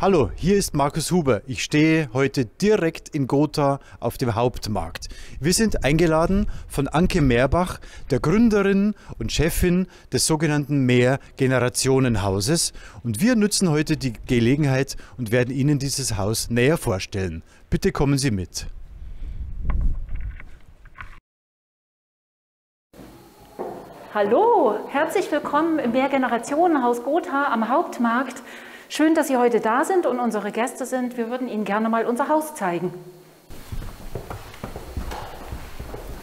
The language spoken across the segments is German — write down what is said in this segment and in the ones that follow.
Hallo, hier ist Markus Huber. Ich stehe heute direkt in Gotha auf dem Hauptmarkt. Wir sind eingeladen von Anke Mehrbach, der Gründerin und Chefin des sogenannten Mehr-Generationen-Hauses. Und wir nutzen heute die Gelegenheit und werden Ihnen dieses Haus näher vorstellen. Bitte kommen Sie mit. Hallo, herzlich willkommen im Mehrgenerationenhaus Gotha am Hauptmarkt. Schön, dass Sie heute da sind und unsere Gäste sind. Wir würden Ihnen gerne mal unser Haus zeigen.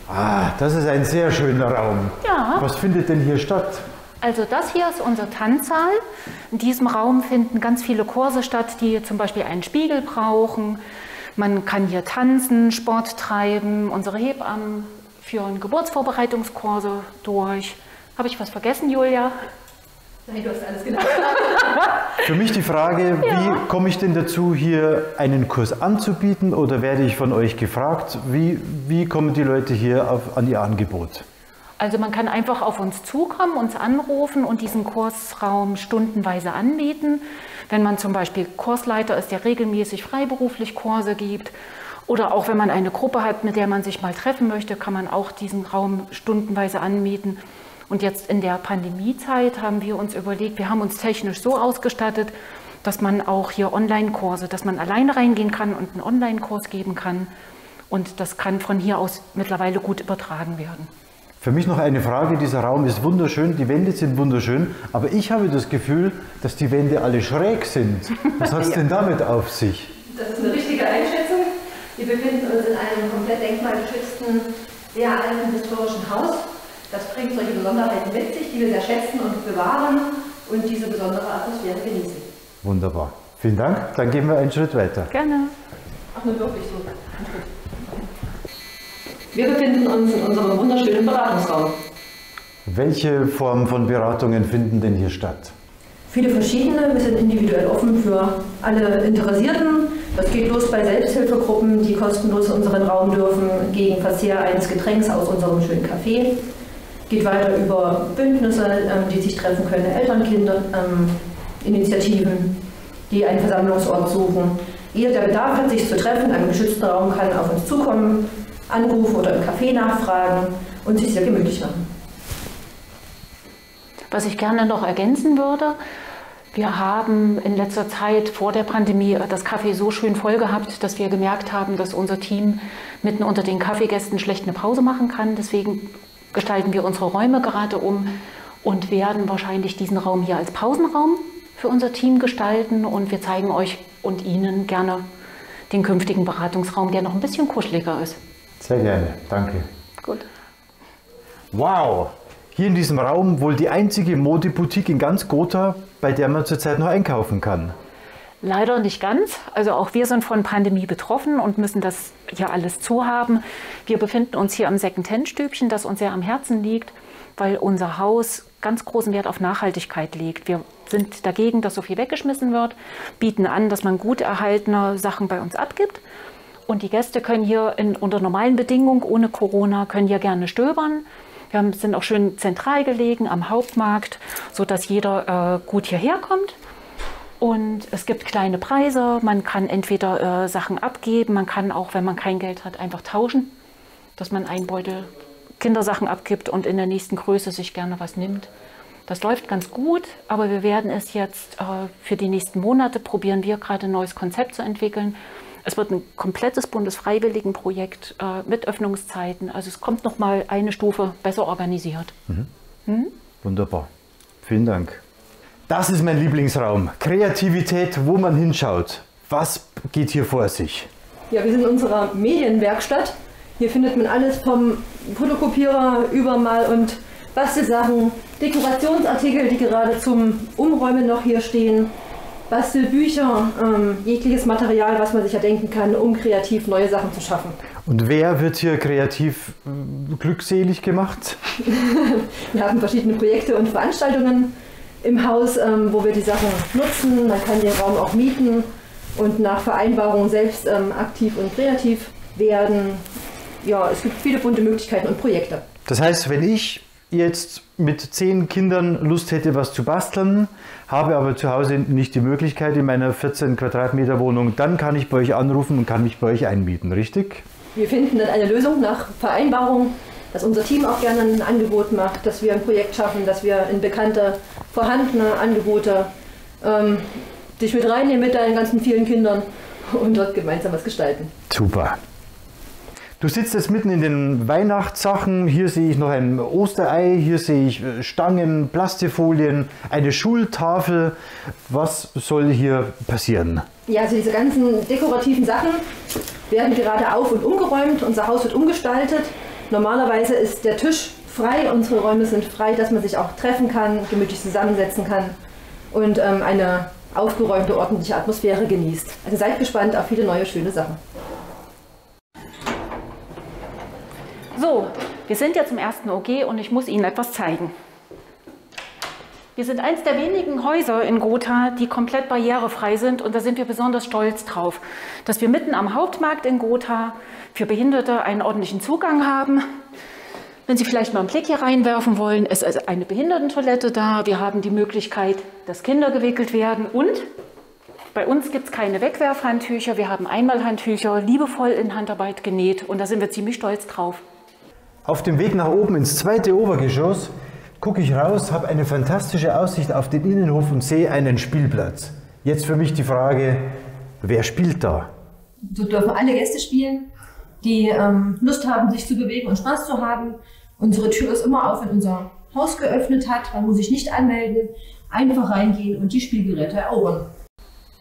Ah, das ist ein sehr schöner Raum. Ja. Was findet denn hier statt? Also das hier ist unser Tanzsaal. In diesem Raum finden ganz viele Kurse statt, die zum Beispiel einen Spiegel brauchen. Man kann hier tanzen, Sport treiben. Unsere Hebammen führen Geburtsvorbereitungskurse durch. Habe ich was vergessen, Julia? Nein, du hast alles genau. Für mich die Frage, Ja. wie komme ich denn dazu, hier einen Kurs anzubieten oder werde ich von euch gefragt? Wie, wie kommen die Leute hier auf, an ihr Angebot? Also man kann einfach auf uns zukommen, uns anrufen und diesen Kursraum stundenweise anbieten. Wenn man zum Beispiel Kursleiter ist, der regelmäßig freiberuflich Kurse gibt. Oder auch wenn man eine Gruppe hat, mit der man sich mal treffen möchte, kann man auch diesen Raum stundenweise anmieten. Und jetzt in der Pandemiezeit haben wir uns überlegt, wir haben uns technisch so ausgestattet, dass man auch hier Online-Kurse, dass man alleine reingehen kann und einen Online-Kurs geben kann. Und das kann von hier aus mittlerweile gut übertragen werden. Für mich noch eine Frage, dieser Raum ist wunderschön, die Wände sind wunderschön, aber ich habe das Gefühl, dass die Wände alle schräg sind. Was hat es denn damit auf sich? Das ist eine richtige Einschätzung. Wir befinden uns in einem komplett denkmalgeschützten, sehr alten historischen Haus. Das bringt solche Besonderheiten mit sich, die wir sehr schätzen und bewahren und diese besondere Atmosphäre genießen. Wunderbar. Vielen Dank. Dann gehen wir einen Schritt weiter. Gerne. Ach, nur wirklich so. Wir befinden uns in unserem wunderschönen Beratungsraum. Welche Formen von Beratungen finden denn hier statt? Viele verschiedene, wir sind individuell offen für alle Interessierten. Das geht los bei Selbsthilfegruppen, die kostenlos in unseren Raum dürfen, gegen Verzehr eines Getränks aus unserem schönen Café. Geht weiter über Bündnisse, ähm, die sich treffen können, Elternkinder-Initiativen, die einen Versammlungsort suchen. Jeder, der Bedarf hat, sich zu treffen, in einem geschützten Raum, kann auf uns zukommen, anrufen oder im Café nachfragen und sich sehr gemütlich machen. Was ich gerne noch ergänzen würde, wir haben in letzter Zeit vor der Pandemie das Café so schön voll gehabt, dass wir gemerkt haben, dass unser Team mitten unter den Kaffeegästen schlecht eine Pause machen kann. Deswegen gestalten wir unsere Räume gerade um und werden wahrscheinlich diesen Raum hier als Pausenraum für unser Team gestalten. Und wir zeigen euch und Ihnen gerne den künftigen Beratungsraum, der noch ein bisschen kuscheliger ist. Sehr gerne. Danke. Gut. Wow! Hier in diesem Raum wohl die einzige Modeboutique in ganz Gotha, bei der man zurzeit noch einkaufen kann. Leider nicht ganz. Also auch wir sind von Pandemie betroffen und müssen das hier alles zuhaben. Wir befinden uns hier am Second-Hand-Stübchen, das uns sehr am Herzen liegt, weil unser Haus ganz großen Wert auf Nachhaltigkeit legt. Wir sind dagegen, dass so viel weggeschmissen wird, bieten an, dass man gut erhaltene Sachen bei uns abgibt. Und die Gäste können hier in, unter normalen Bedingungen, ohne Corona, können hier gerne stöbern. Wir sind auch schön zentral gelegen am Hauptmarkt, sodass jeder äh, gut hierher kommt. Und es gibt kleine Preise. Man kann entweder äh, Sachen abgeben, man kann auch, wenn man kein Geld hat, einfach tauschen, dass man einen Beutel Kindersachen abgibt und in der nächsten Größe sich gerne was nimmt. Das läuft ganz gut, aber wir werden es jetzt äh, für die nächsten Monate probieren wir gerade ein neues Konzept zu entwickeln. Es wird ein komplettes Bundesfreiwilligenprojekt äh, mit Öffnungszeiten. Also es kommt noch mal eine Stufe besser organisiert. Wunderbar. Vielen Dank. Das ist mein Lieblingsraum. Kreativität, wo man hinschaut. Was geht hier vor sich? Ja, wir sind in unserer Medienwerkstatt. Hier findet man alles vom Fotokopierer über Mal- und Bastelsachen, Dekorationsartikel, die gerade zum Umräumen noch hier stehen, Bastelbücher, ähm, jegliches Material, was man sich erdenken kann, um kreativ neue Sachen zu schaffen. Und wer wird hier kreativ äh, glückselig gemacht? Wir haben verschiedene Projekte und Veranstaltungen im Haus, ähm, wo wir die Sachen nutzen. Man kann den Raum auch mieten und nach Vereinbarung selbst ähm, aktiv und kreativ werden. Ja, es gibt viele bunte Möglichkeiten und Projekte. Das heißt, wenn ich jetzt mit zehn Kindern Lust hätte, was zu basteln, habe aber zu Hause nicht die Möglichkeit in meiner 14 Quadratmeter Wohnung, dann kann ich bei euch anrufen und kann mich bei euch einmieten, richtig? Wir finden dann eine Lösung nach Vereinbarung, dass unser Team auch gerne ein Angebot macht, dass wir ein Projekt schaffen, dass wir in bekannte, vorhandene Angebote ähm, dich mit reinnehmen mit deinen ganzen vielen Kindern und dort gemeinsam was gestalten. Super. Du sitzt jetzt mitten in den Weihnachtssachen. Hier sehe ich noch ein Osterei, hier sehe ich äh, Stangen, Plastifolien, eine Schultafel. Was soll hier passieren? Ja, also diese ganzen dekorativen Sachen werden gerade auf- und umgeräumt. Unser Haus wird umgestaltet. Normalerweise ist der Tisch frei, unsere Räume sind frei, dass man sich auch treffen kann, gemütlich zusammensetzen kann und ähm, eine aufgeräumte, ordentliche Atmosphäre genießt. Also seid gespannt auf viele neue, schöne Sachen. So, wir sind jetzt im ersten OG und ich muss Ihnen etwas zeigen. Wir sind eins der wenigen Häuser in Gotha, die komplett barrierefrei sind. Und da sind wir besonders stolz drauf, dass wir mitten am Hauptmarkt in Gotha für Behinderte einen ordentlichen Zugang haben. Wenn Sie vielleicht mal einen Blick hier reinwerfen wollen, es ist eine Behindertentoilette da, wir haben die Möglichkeit, dass Kinder gewickelt werden. Und bei uns gibt es keine Wegwerfhandtücher, wir haben Einmalhandtücher, liebevoll in Handarbeit genäht. Und da sind wir ziemlich stolz drauf. Auf dem Weg nach oben ins zweite Obergeschoss gucke ich raus, habe eine fantastische Aussicht auf den Innenhof und sehe einen Spielplatz. Jetzt für mich die Frage, wer spielt da? So dürfen alle Gäste spielen, die ähm, Lust haben, sich zu bewegen und Spaß zu haben. Unsere Tür ist immer auf, wenn unser Haus geöffnet hat. Man muss sich nicht anmelden, einfach reingehen und die Spielgeräte erobern.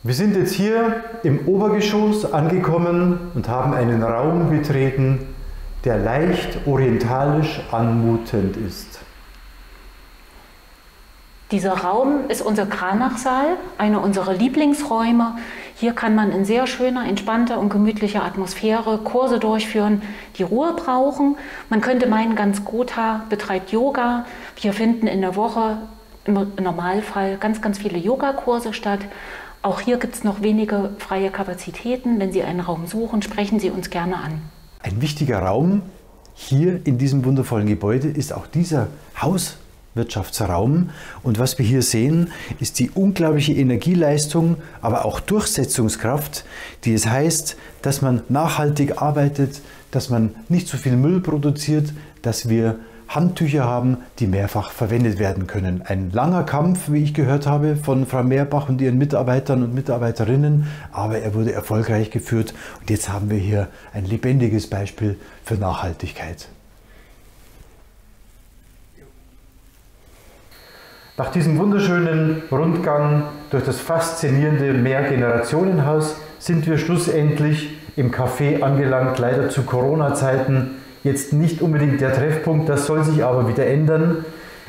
Wir sind jetzt hier im Obergeschoss angekommen und haben einen Raum betreten, der leicht orientalisch anmutend ist. Dieser Raum ist unser Kranachsaal, einer unserer Lieblingsräume. Hier kann man in sehr schöner, entspannter und gemütlicher Atmosphäre Kurse durchführen, die Ruhe brauchen. Man könnte meinen, ganz Gotha betreibt Yoga. Wir finden in der Woche im Normalfall ganz, ganz viele Yogakurse statt. Auch hier gibt es noch wenige freie Kapazitäten. Wenn Sie einen Raum suchen, sprechen Sie uns gerne an. Ein wichtiger Raum hier in diesem wundervollen Gebäude ist auch dieser Hauswirtschaftsraum. Und was wir hier sehen, ist die unglaubliche Energieleistung, aber auch Durchsetzungskraft, die es heißt, dass man nachhaltig arbeitet, dass man nicht zu viel Müll produziert, dass wir Handtücher haben, die mehrfach verwendet werden können. Ein langer Kampf, wie ich gehört habe, von Frau Mehrbach und ihren Mitarbeitern und Mitarbeiterinnen, aber er wurde erfolgreich geführt und jetzt haben wir hier ein lebendiges Beispiel für Nachhaltigkeit. Nach diesem wunderschönen Rundgang durch das faszinierende Mehrgenerationenhaus sind wir schlussendlich im Café angelangt, leider zu Corona-Zeiten jetzt nicht unbedingt der Treffpunkt, das soll sich aber wieder ändern.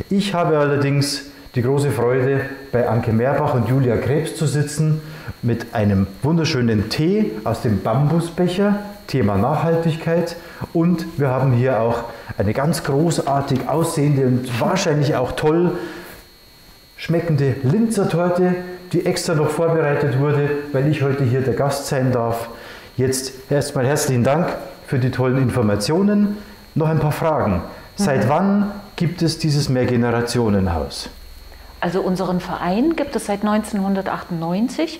Ich habe allerdings die große Freude, bei Anke Mehrbach und Julia Krebs zu sitzen mit einem wunderschönen Tee aus dem Bambusbecher, Thema Nachhaltigkeit. Und wir haben hier auch eine ganz großartig aussehende und wahrscheinlich auch toll schmeckende Linzertorte, die extra noch vorbereitet wurde, weil ich heute hier der Gast sein darf. Jetzt erstmal herzlichen Dank für die tollen Informationen. Noch ein paar Fragen. Seit mhm. wann gibt es dieses Mehrgenerationenhaus? Also unseren Verein gibt es seit 1998.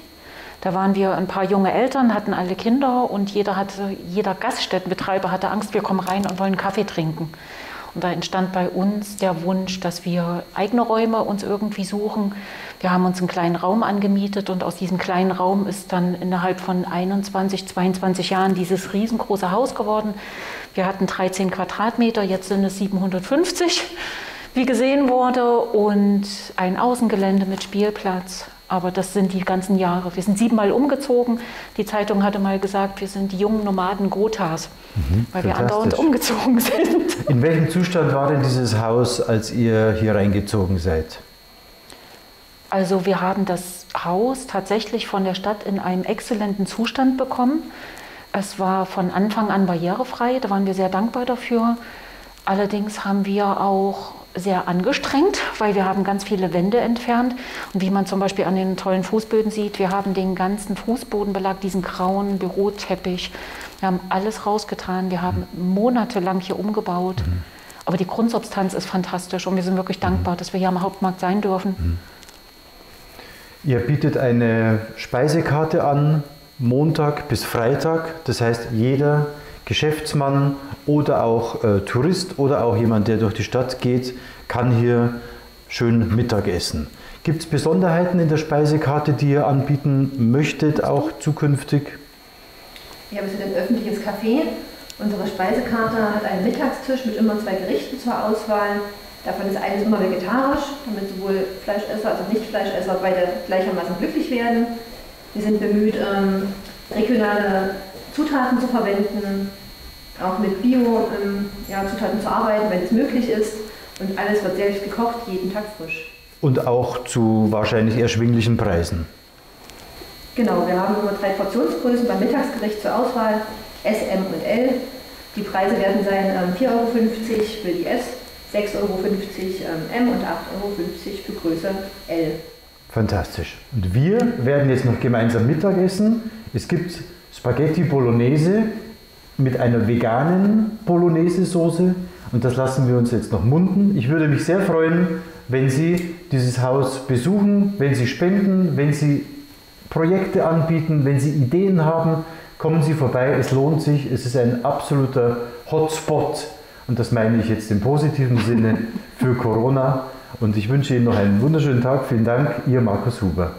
Da waren wir ein paar junge Eltern, hatten alle Kinder und jeder, hatte, jeder Gaststättenbetreiber hatte Angst, wir kommen rein und wollen Kaffee trinken. Und da entstand bei uns der Wunsch, dass wir eigene Räume uns irgendwie suchen. Wir haben uns einen kleinen Raum angemietet und aus diesem kleinen Raum ist dann innerhalb von 21, 22 Jahren dieses riesengroße Haus geworden. Wir hatten 13 Quadratmeter, jetzt sind es 750, wie gesehen wurde, und ein Außengelände mit Spielplatz. Aber das sind die ganzen Jahre. Wir sind siebenmal umgezogen. Die Zeitung hatte mal gesagt, wir sind die jungen Nomaden Gothas, mhm, weil wir andauernd umgezogen sind. In welchem Zustand war denn dieses Haus, als ihr hier reingezogen seid? Also wir haben das Haus tatsächlich von der Stadt in einem exzellenten Zustand bekommen. Es war von Anfang an barrierefrei, da waren wir sehr dankbar dafür. Allerdings haben wir auch sehr angestrengt, weil wir haben ganz viele Wände entfernt. Und wie man zum Beispiel an den tollen Fußböden sieht, wir haben den ganzen Fußbodenbelag, diesen grauen Büroteppich, wir haben alles rausgetan. Wir haben monatelang hier umgebaut. Mhm. Aber die Grundsubstanz ist fantastisch und wir sind wirklich dankbar, dass wir hier am Hauptmarkt sein dürfen. Ihr bietet eine Speisekarte an, Montag bis Freitag. Das heißt, jeder Geschäftsmann oder auch äh, Tourist oder auch jemand, der durch die Stadt geht, kann hier schön Mittag essen. Gibt es Besonderheiten in der Speisekarte, die ihr anbieten möchtet, auch zukünftig? Ja, wir sind ein öffentliches Café. Unsere Speisekarte hat einen Mittagstisch mit immer zwei Gerichten zur Auswahl. Davon ist eines immer vegetarisch, damit sowohl Fleischesser als auch Nicht-Fleischesser beide gleichermaßen glücklich werden. Wir sind bemüht, ähm, regionale Zutaten zu verwenden, auch mit Bio-Zutaten ja, zu arbeiten, wenn es möglich ist. Und alles wird selbst gekocht, jeden Tag frisch. Und auch zu wahrscheinlich erschwinglichen Preisen. Genau, wir haben immer drei Portionsgrößen beim Mittagsgericht zur Auswahl, S, M und L. Die Preise werden sein ähm, 4,50 Euro für die S, 6,50 Euro ähm, M und 8,50 Euro für Größe L. Fantastisch. Und wir werden jetzt noch gemeinsam Mittagessen. Es gibt Spaghetti Bolognese mit einer veganen Bolognese-Soße und das lassen wir uns jetzt noch munden. Ich würde mich sehr freuen, wenn Sie dieses Haus besuchen, wenn Sie spenden, wenn Sie Projekte anbieten, wenn Sie Ideen haben, kommen Sie vorbei. Es lohnt sich. Es ist ein absoluter Hotspot und das meine ich jetzt im positiven Sinne für Corona. Und ich wünsche Ihnen noch einen wunderschönen Tag. Vielen Dank, Ihr Markus Huber.